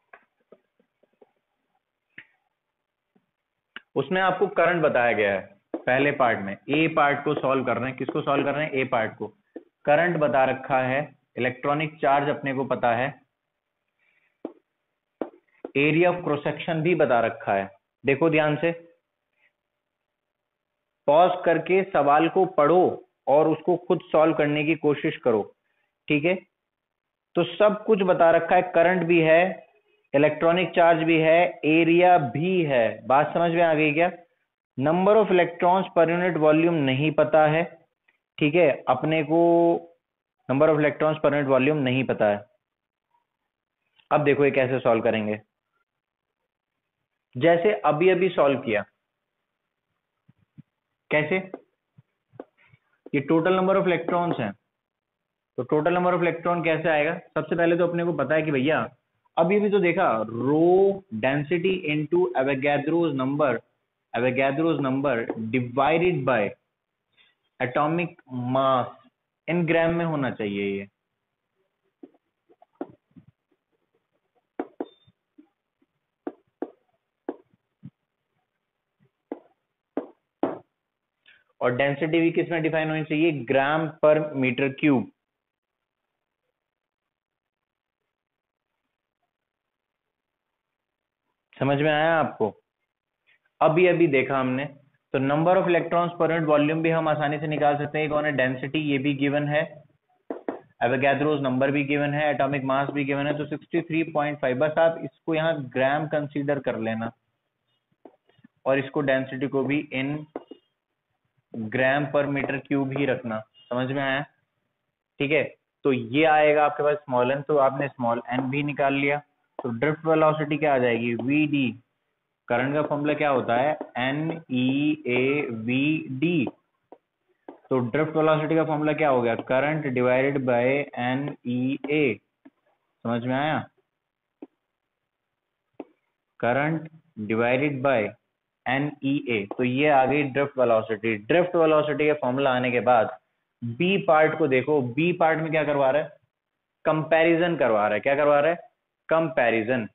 उसमें आपको करंट बताया गया है। पहले पार्ट में। ए पार्ट को सॉल्व कर रहे हैं। किसको सॉल्व कर रहे हैं? ए पार्ट को। करंट बता रखा है। इलेक्ट्रॉनिक चार्ज अपने को पता है। एरिया ऑफ़ क्रोसेक्शन भी बता रखा है। देखो ध्यान से। पॉज करके सवाल को पढ़ो और उसको खुद सॉल्व करने की कोशिश करो। ठीक है? तो सब कुछ बता रखा है। करंट भी है। इलेक्ट्रॉनिक चार्ज भी है। एरिया भी है। बात समझ में आ गई क्या? Number of electrons per unit volume नहीं पता है, ठीक है? अपने को number of electrons per unit volume नहीं पता है। अब देखो ये कैसे सॉल्व करेंगे। जैसे अभी अभी सॉल्व किया। कैसे? ये टोटल नंबर ऑफ़ इलेक्ट्रॉन्स हैं। तो टोटल नंबर ऑफ़ इलेक्ट्रॉन कैसे आएगा? सबसे पहले तो अपने को पता है कि भैया, अभी अभी तो देखा rho density into Avogadro's number Avogadro's number divided by atomic mass in gram में होना चाहिए ये। और डेंसिटी भी किसमें डिफाइन होनी चाहिए? ग्राम पर मीटर क्यूब समझ में आया आपको? अभी अभी देखा हमने। तो number of electrons per unit volume भी हम आसानी से निकाल सकते हैं। कौन है डेंसिटी ये भी गिवन है। एवोगैड्रोस नंबर भी गिवन है एटॉमिक मास भी गिवन है तो 63.5 बस आप इसको यहाँ ग्राम कंसीडर कर लेना। और इसको डेंसिटी को भी इन ग्राम पर मीटर क्यूब ही रखना। समझ में आया? ठीक है? तो ये आएगा आपके पास स्मॉल एन तो आपने स्मॉल एन भी निकाल लिया। तो ड्रिफ्ट वेलोसिटी क्या आ जाएगी? वी डी करंट का फॉर्मूला क्या होता है? N E A V D तो ड्रिफ्ट वेलोसिटी का फॉर्मूला क्या हो गया? Current divided by N E A समझ में आया? Current divided by N E A तो ये आ गई ड्रिफ्ट वेलोसिटी ड्रिफ्ट वेलोसिटी का फॉर्मूला आने के बाद बी पार्ट को देखो. बी पार्ट में क्या करवा रहा है? कंपैरिजन करवा रहा है. क्या करवा रहा है? कंपैरिजन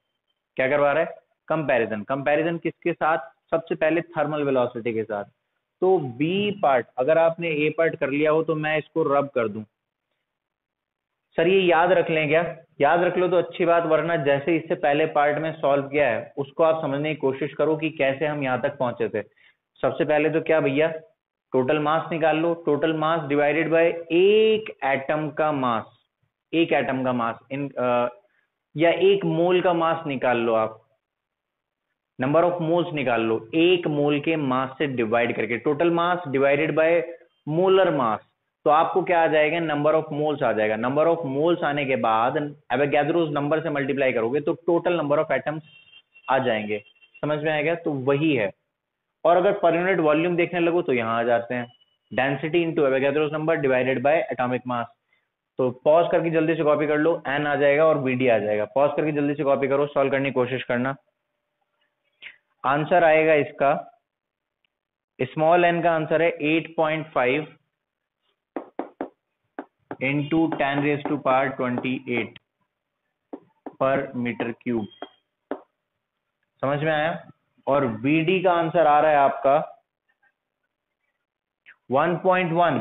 क्या करवा रहा है? कंपैरिजन कंपैरिजन किसके साथ? सबसे पहले थर्मल वेलोसिटी के साथ। तो बी पार्ट अगर आपने ए पार्ट कर लिया हो तो मैं इसको रब कर दूँ। सर ये याद रख लें क्या? याद रख लो तो अच्छी बात वरना जैसे इससे पहले पार्ट में सॉल्व किया है उसको आप समझने की कोशिश करो कि कैसे हम यहाँ तक पहुँचे थे। सबसे पहले तो क्या भैया? टोटल मास निकाल लो। टोटल मास डिवाइडेड बाय एक एटम का मास एक एटम का मास इन आ, या एक मोल का मास निकाल लो आप। नंबर ऑफ़ मोल्स निकाल लो। एक मोल के मास से डिवाइड करके। Total mass divided by molar mass तो आपको क्या आ जाएगा? नंबर ऑफ़ मोल्स आ जाएगा। नंबर ऑफ़ मोल्स आने के बाद एवेगैद्रोस नंबर से मल्टीप्लाई करोगे तो टोटल नंबर ऑफ़ एटम्स आ जाएँगे। समझ में आएगा तो वही है। और अगर पर यूनिट वॉल्यूम देखने लगो तो यहाँ आ जाते हैं। Density into Avogadro's number divided by atomic mass तो पॉज करके जल्दी से कॉपी कर लो। एन आ जाएगा और बी डी आ जाएगा। पॉज करके जल्दी से कॉपी करो। सॉल्व करने की कोशिश करना। आंसर आएगा इसका। स्मॉल एन का आंसर है 8.5 point five into ten raise to power twenty eight per metre cube समझ में आया? और वीडी का आंसर आ रहा है आपका। 1.1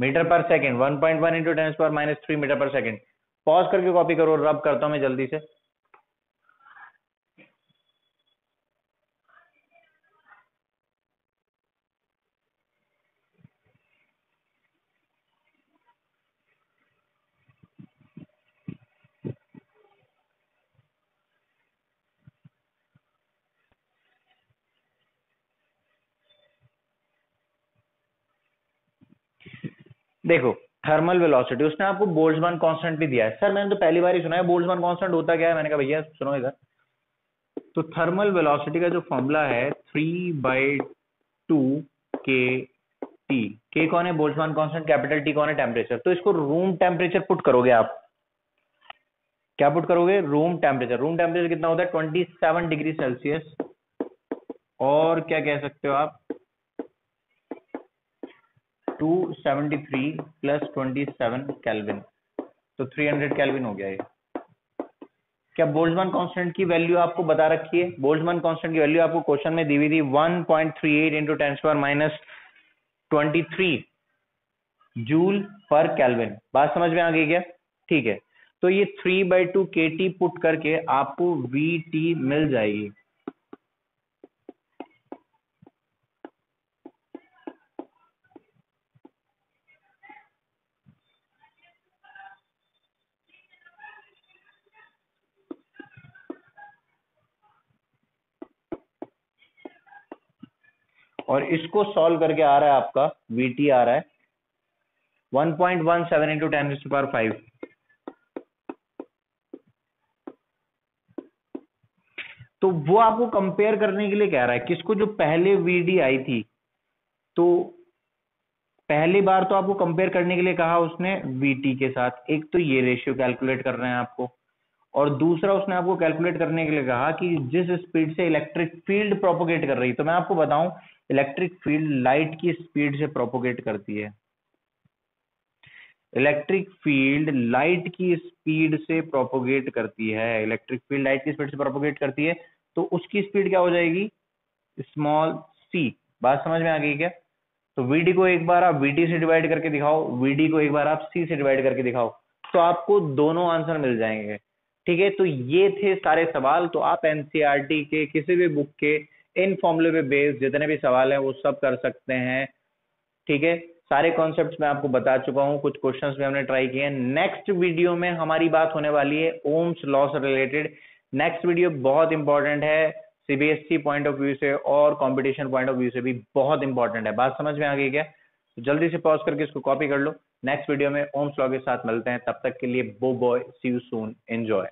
metre per second one point one into tens power minus three metre per second. Pause करके कॉपी करो रब करता हूँ मैं जल्दी से। देखो थर्मल वेलोसिटी उसने आपको बोल्ट्जमैन कांस्टेंट भी दिया है। सर मैंने तो पहली बार ही सुना है बोल्ट्जमैन कांस्टेंट होता क्या है? मैंने कहा, भैया, सुनो इधर। तो थर्मल वेलोसिटी का जो फॉर्मूला है three by two K T के कौन है? बोल्ट्जमैन कांस्टेंट कैपिटल टी कौन है? टेम्परेचर तो इसको रूम टेम्परेचर पुट करोगे आप। क्या पुट करोगे? रूम टेम्परेचर रूम टेम्परेचर कितना होता है? ट्वेंटी डिग्री सेल्सियस और क्या कह सकते हो आप? 273 प्लस 27 केल्विन तो 300 केल्विन हो गया ये। क्या बोल्ट्जमान कांस्टेंट की वैल्यू आपको बता रखी है? बोल्ट्जमान कांस्टेंट की वैल्यू आपको क्वेश्चन में दी हुई थी 1.38 point three eight into ten square minus joule per kelvin बात समझ में आ गई क्या? ठीक है। तो ये three by two K put करके आपको वी मिल जाएगी। और इसको सॉल्व करके आ रहा है आपका वीटी आ रहा है। 1.17 point one seven into ten power five तो वो आपको कंपेयर करने के लिए कह रहा है, किसको जो पहले वीडी आई थी। तो पहली बार तो आपको कंपेयर करने के लिए कहा उसने वीटी के साथ। एक तो ये रेशियो कैलकुलेट कर रहे हैं आपको। और दूसरा उसने आपको कैलकुलेट करने के लिए कहा कि जिस स्पीड से इलेक्ट्रिक फ़ील्ड प्रोपोगेट कर रही तो मैं आपको बताऊँ इलेक्ट्रिक फ़ील्ड लाइट की स्पीड से प्रोपोगेट करती है। इलेक्ट्रिक फ़ील्ड लाइट की स्पीड से प्रोपोगेट करती है। इलेक्ट्रिक फ़ील्ड लाइट की स्पीड से प्रोपोगेट करती है तो उसकी स्पीड क्या हो जाएगी? स्मॉल सी बात समझ में आ गई क्या? तो वीडी को एक बार आप वीटी से डिवाइड करके दिखाओ वीडी को एक बार आप सी से डिवाइड करके दिखाओ तो आपको दोनों आंसर मिल जाएँगे। ठीक है तो ये थे सारे सवाल। तो आप एनसीआरटी के, किसी भी बुक के इन फॉर्मूले पे बेस्ड जितने भी सवाल हैं, वो सब कर सकते हैं। ठीक है? सारे कॉन्सेप्ट मैं आपको बता चुका हूँ, कुछ क्वेश्चंस भी हमने ट्राई किए हैं। नेक्स्ट वीडियो में हमारी बात होने वाली है ओम्स लॉ से रिलेटेड नेक्स्ट वीडियो बहुत इंपॉर्टेंट है। सीबीएसई पॉइंट ऑफ़ व्यू से और कंपटीशन पॉइंट ऑफ़ व्यू से भी बहुत इंपॉर्टेंट है। बात समझ में आ गई क्या? तो जल्दी से पॉज करके इसको कॉपी कर लो। नेक्स्ट वीडियो में ओम्स लॉ के साथ मिलते हैं। तब तक के लिए bye bye see you soon enjoy